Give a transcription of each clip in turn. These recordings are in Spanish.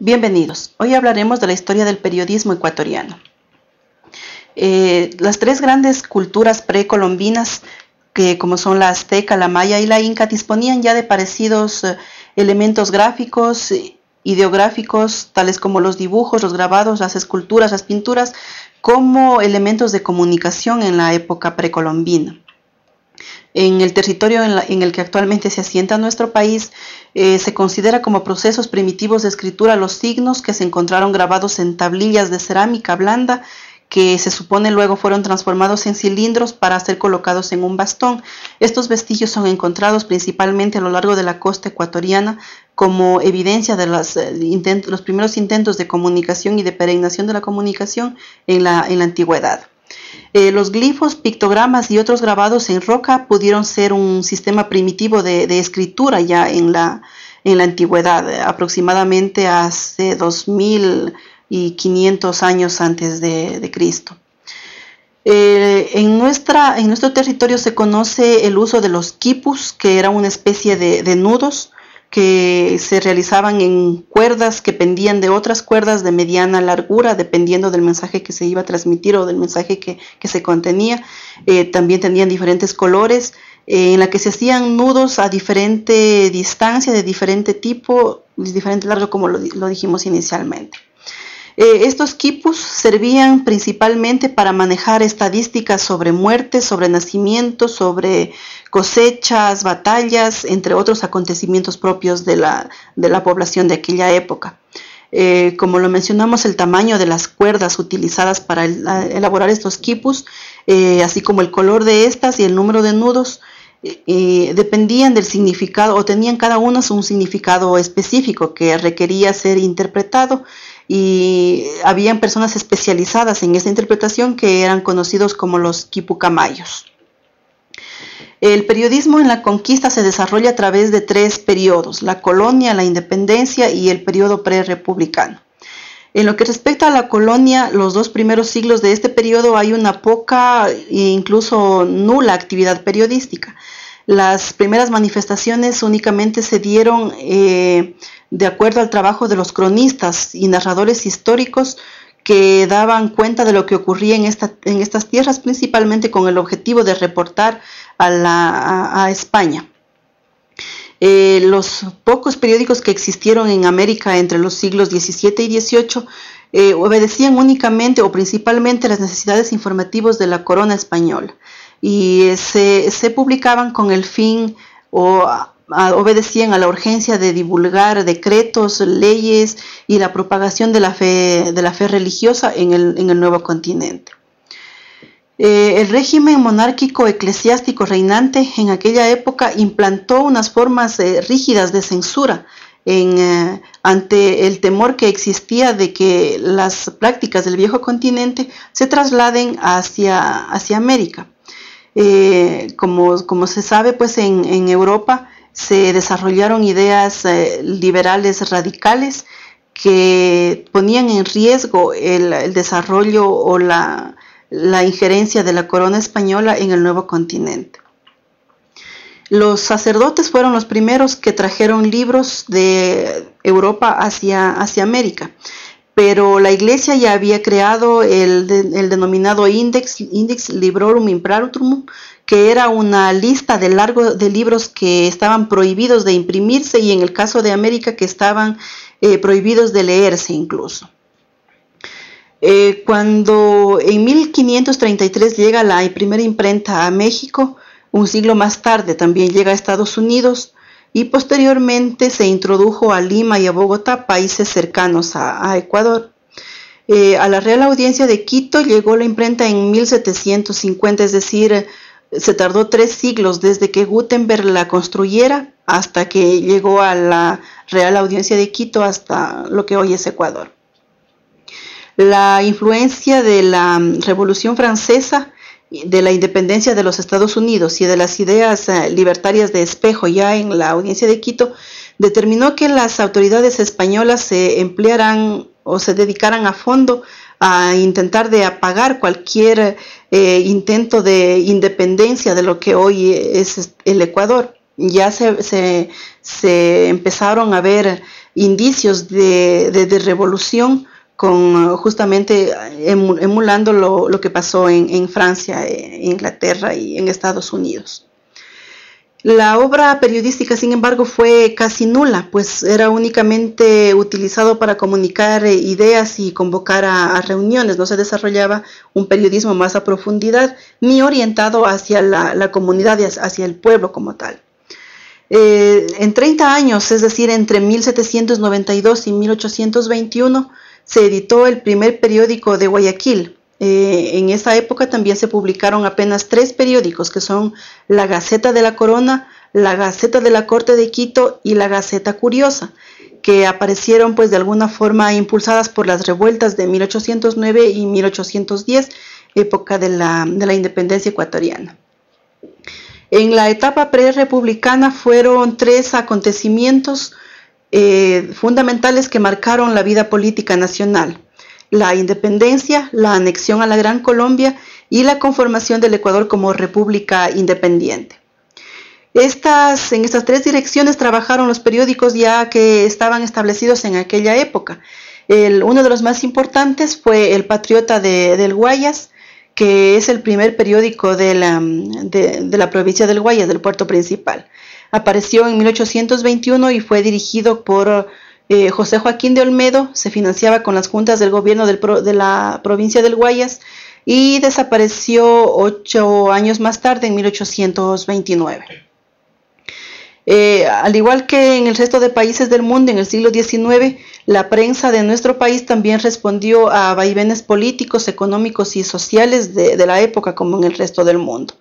Bienvenidos. Hoy hablaremos de la historia del periodismo ecuatoriano. Eh, las tres grandes culturas precolombinas, que como son la azteca, la maya y la inca, disponían ya de parecidos eh, elementos gráficos, ideográficos, tales como los dibujos, los grabados, las esculturas, las pinturas, como elementos de comunicación en la época precolombina. En el territorio en, el que actualmente se asienta nuestro país, eh, se considera como procesos primitivos de escritura los signos que se encontraron grabados en tablillas de cerámica blanda que se supone luego fueron transformados en cilindros para ser colocados en un bastón. Estos vestigios son encontrados principalmente a lo largo de la costa ecuatoriana como evidencia de eh, los primeros intentos de comunicación y de peregrinación de la comunicación en la antigüedad. Eh, los glifos, pictogramas y otros grabados en roca pudieron ser un sistema primitivo de, escritura ya en la, antigüedad, aproximadamente hace 2500 años antes de, Cristo. Eh, en nuestro territorio se conoce el uso de los quipus, que era una especie de nudos que se realizaban en cuerdas que pendían de otras cuerdas de mediana largura, dependiendo del mensaje que se iba a transmitir o del mensaje que, se contenía. Eh, también tenían diferentes colores, eh, en la que se hacían nudos a diferente distancia, de diferente tipo, de diferente largo, como lo dijimos inicialmente. Eh, estos quipus servían principalmente para manejar estadísticas sobre muertes, sobre nacimientos, sobre cosechas, batallas, entre otros acontecimientos propios de la, población de aquella época. Eh, como lo mencionamos, el tamaño de las cuerdas utilizadas para elaborar estos quipus, eh, así como el color de estas y el número de nudos, dependían del significado o tenían cada uno un significado específico que requería ser interpretado y habían personas especializadas en esta interpretación que eran conocidos como los quipucamayos. El periodismo en la conquista se desarrolla a través de tres periodos, la colonia, la independencia y el periodo prerepublicano. En lo que respecta a la colonia, los dos primeros siglos de este periodo hay una poca e incluso nula actividad periodística. Las primeras manifestaciones únicamente se dieron eh, de acuerdo al trabajo de los cronistas y narradores históricos que daban cuenta de lo que ocurría en, estas tierras, principalmente con el objetivo de reportar a, España. Eh, los pocos periódicos que existieron en América entre los siglos XVII y XVIII eh, obedecían únicamente o principalmente las necesidades informativas de la corona española y se, se publicaban con el fin o obedecían a la urgencia de divulgar decretos, leyes y la propagación de la fe, de la fe religiosa en el, nuevo continente. Eh, el régimen monárquico eclesiástico reinante en aquella época implantó unas formas eh, rígidas de censura eh, ante el temor que existía de que las prácticas del viejo continente se trasladen hacia, hacia América. como, como, se sabe, pues en, en Europa se desarrollaron ideas eh, liberales radicales que ponían en riesgo el, desarrollo o la, injerencia de la corona española en el nuevo continente. Los sacerdotes fueron los primeros que trajeron libros de Europa hacia, hacia América, pero la iglesia ya había creado el, denominado Index, Librorum Imperatum, que era una lista de, largo, de libros que estaban prohibidos de imprimirse y en el caso de América que estaban eh, prohibidos de leerse incluso. Eh, cuando en 1533 llega la primera imprenta a México, un siglo más tarde también llega a Estados Unidos y posteriormente se introdujo a Lima y a Bogotá, países cercanos a, Ecuador. Eh, a la Real Audiencia de Quito llegó la imprenta en 1750, es decir, se tardó tres siglos desde que Gutenberg la construyera hasta que llegó a la Real Audiencia de Quito hasta lo que hoy es Ecuador. La influencia de la Revolución Francesa, de la independencia de los Estados Unidos y de las ideas eh, libertarias de espejo ya en la Audiencia de Quito determinó que las autoridades españolas se emplearan o se dedicaran a fondo a intentar de apagar cualquier eh, intento de independencia de lo que hoy es el Ecuador. ya se, empezaron a ver indicios de, revolución con justamente emulando lo, que pasó en, en Francia, en Inglaterra y en Estados Unidos. La obra periodística, sin embargo, fue casi nula, pues era únicamente utilizado para comunicar eh, ideas y convocar a, reuniones. No se desarrollaba un periodismo más a profundidad ni orientado hacia la, comunidad y hacia el pueblo como tal. Eh, en 30 años, es decir, entre 1792 y 1821, se editó el primer periódico de Guayaquil, eh, en esa época también se publicaron apenas tres periódicos, que son la Gaceta de la Corona, la Gaceta de la Corte de Quito y la Gaceta Curiosa, que aparecieron pues de alguna forma impulsadas por las revueltas de 1809 y 1810, época de la, independencia ecuatoriana. En la etapa pre-republicana fueron tres acontecimientos eh, fundamentales que marcaron la vida política nacional la independencia, la anexión a la Gran Colombia y la conformación del Ecuador como república independiente. Estas, en estas tres direcciones trabajaron los periódicos ya que estaban establecidos en aquella época. uno de los más importantes fue El Patriota de, del Guayas, que es el primer periódico de la, de la provincia del Guayas, del puerto principal. Apareció en 1821 y fue dirigido por eh, José Joaquín de Olmedo se financiaba con las juntas del gobierno de la provincia del Guayas y desapareció ocho años más tarde, en 1829. Eh, al igual que en el resto de países del mundo en el siglo XIX, la prensa de nuestro país también respondió a vaivenes políticos, económicos y sociales de la época como en el resto del mundo.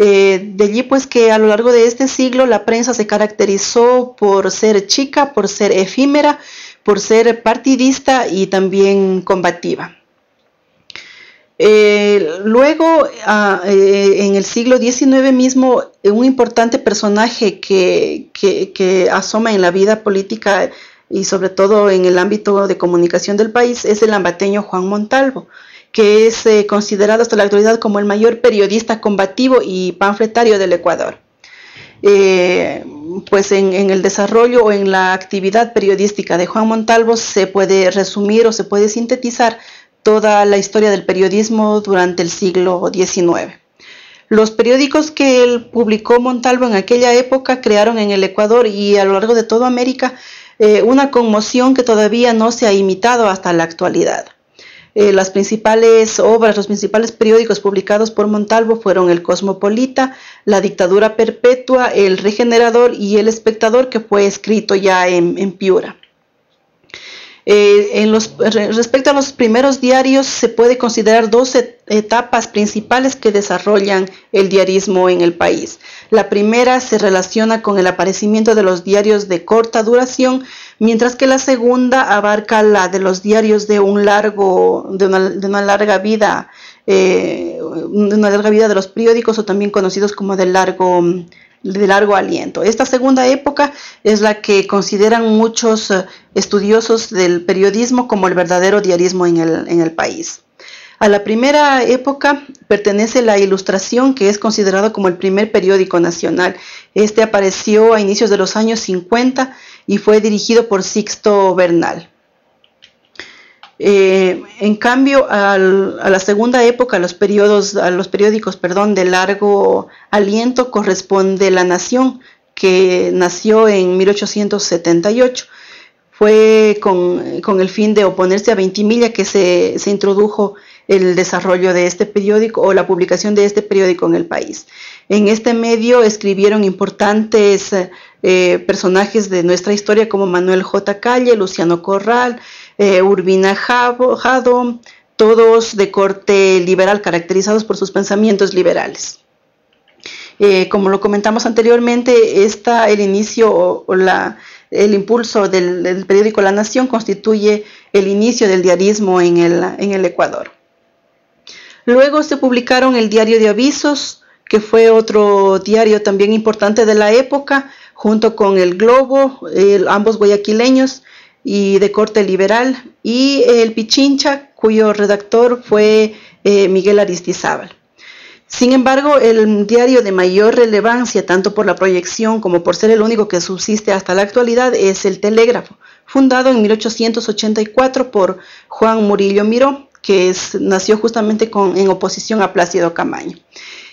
Eh, de allí pues que a lo largo de este siglo la prensa se caracterizó por ser chica, por ser efímera, por ser partidista y también combativa. Eh, luego, eh, en el siglo XIX mismo, un importante personaje que, que, asoma en la vida política y sobre todo en el ámbito de comunicación del país es el ambateño Juan Montalvo que es eh, considerado hasta la actualidad como el mayor periodista combativo y panfletario del Ecuador. Eh, pues en, el desarrollo o en la actividad periodística de Juan Montalvo se puede resumir o se puede sintetizar toda la historia del periodismo durante el siglo XIX. Los periódicos que él publicó Montalvo en aquella época crearon en el Ecuador y a lo largo de toda América eh, una conmoción que todavía no se ha imitado hasta la actualidad. Eh, las principales obras, los principales periódicos publicados por Montalvo fueron El Cosmopolita, La Dictadura Perpetua, El Regenerador y El Espectador, que fue escrito ya en, Piura. Eh, en los, respecto a los primeros diarios, se puede considerar dos etapas principales que desarrollan el diarismo en el país. La primera se relaciona con el aparecimiento de los diarios de corta duración, mientras que la segunda abarca la de los diarios de un largo, de una, larga vida, eh, de una larga vida de los periódicos o también conocidos como de largo de largo aliento. Esta segunda época es la que consideran muchos eh, estudiosos del periodismo como el verdadero diarismo en el, en el país. A la primera época pertenece la Ilustración, que es considerado como el primer periódico nacional. Este apareció a inicios de los años 50 y fue dirigido por Sixto Bernal. Eh, en cambio, a la segunda época, los, periodos, a los periódicos perdón, de largo aliento corresponde La Nación, que nació en 1878. Fue con, el fin de oponerse a Ventimilla que se, se introdujo el desarrollo de este periódico o la publicación de este periódico en el país. En este medio escribieron importantes eh, personajes de nuestra historia como Manuel J. Calle, Luciano Corral, eh, Urbina Jado, todos de corte liberal, caracterizados por sus pensamientos liberales. Eh, como lo comentamos anteriormente, está el inicio o, el impulso del, periódico La Nación constituye el inicio del diarismo en el Ecuador. Luego se publicaron el Diario de Avisos, que fue otro diario también importante de la época, junto con el Globo, ambos guayaquileños y de corte liberal, y el Pichincha, cuyo redactor fue eh, Miguel Aristizábal. Sin embargo, el diario de mayor relevancia, tanto por la proyección como por ser el único que subsiste hasta la actualidad, es el Telégrafo, fundado en 1884 por Juan Murillo Miró, que nació justamente en oposición a Plácido Camaño.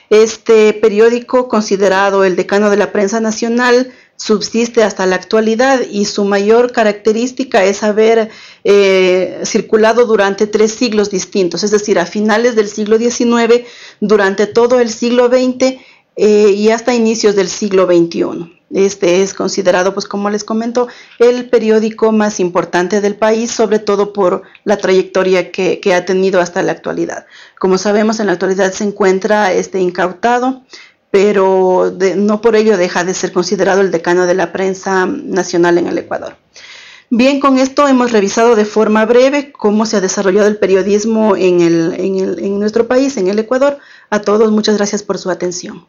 Este periódico, considerado el decano de la prensa nacional, subsiste hasta la actualidad y su mayor característica es haber eh, circulado durante tres siglos distintos, es decir, a finales del siglo XIX, durante todo el siglo XX eh, y hasta inicios del siglo XXI. Este es considerado, pues como les comento, el periódico más importante del país, sobre todo por la trayectoria que, ha tenido hasta la actualidad. Como sabemos, en la actualidad se encuentra este incautado, pero no por ello deja de ser considerado el decano de la prensa nacional en el Ecuador. Bien, con esto hemos revisado de forma breve cómo se ha desarrollado el periodismo en nuestro país, en el Ecuador. A todos, muchas gracias por su atención.